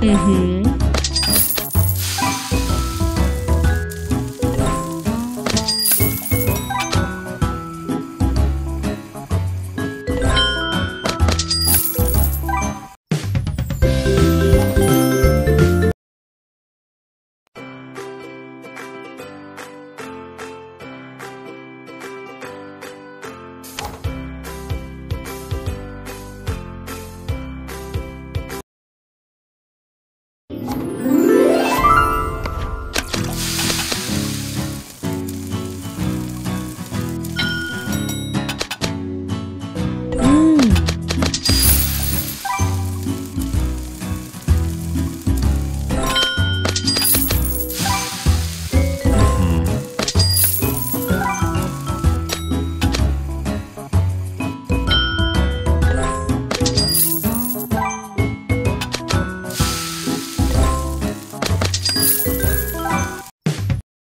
Mm-hmm.